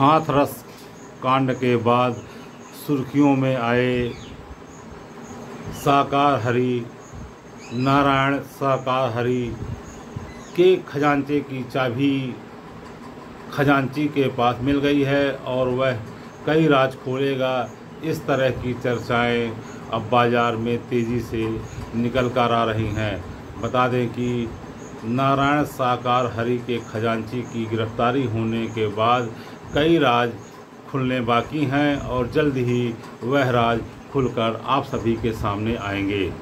हाथरस कांड के बाद सुर्खियों में आए साकार हरि, नारायण साकार हरि के खजांचे की चाबी खजांची के पास मिल गई है और वह कई राज खोलेगा। इस तरह की चर्चाएँ अब बाज़ार में तेज़ी से निकल कर आ रही हैं। बता दें कि नारायण साकार हरि के खजांची की गिरफ्तारी होने के बाद कई राज खुलने बाकी हैं और जल्द ही वह राज खुलकर आप सभी के सामने आएँगे।